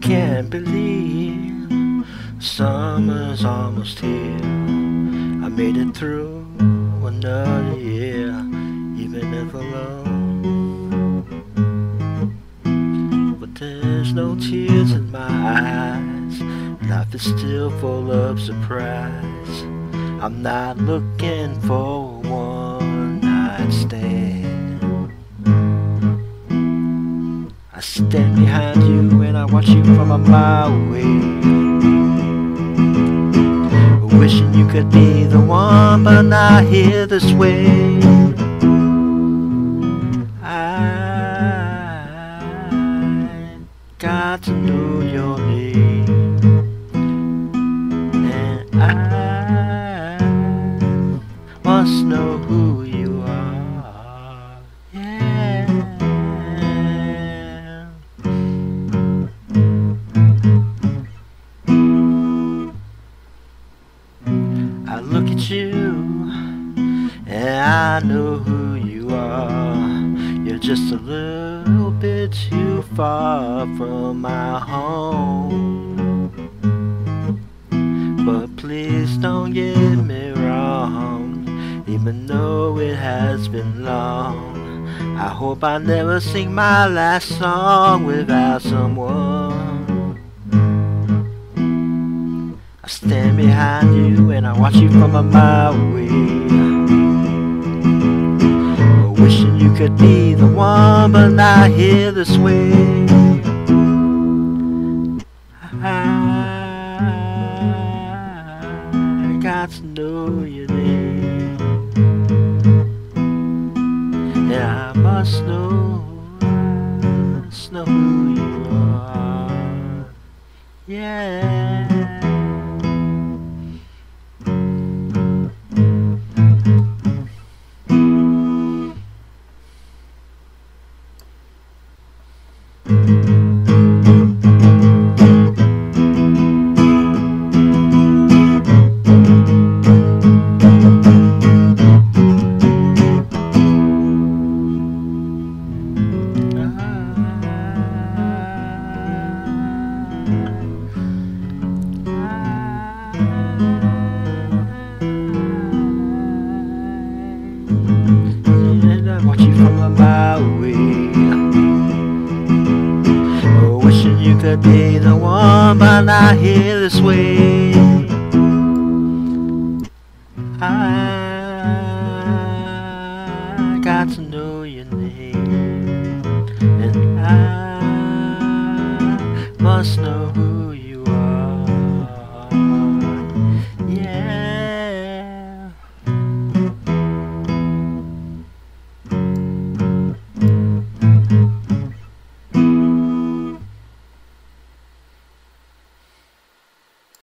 can't believe summer's almost here. I made it through another year, even if alone. But there's no tears in my eyes. Life is still full of surprise. I'm not looking for one I stand behind you and I watch you from a mile away. Wishing you could be the one, but not here this way. I got to know your name, I look at you and I know who you are. You're just a little bit too far from my home. But please don't get me wrong, even though it has been long. I hope I never sing my last song without someone. I stand behind you and I watch you from a mile away. Wishing you could be the one, but not here this way. I got to know your name. Yeah, I must know, must know who you are. Yeah. here this way. I got to know your name, and I must know who.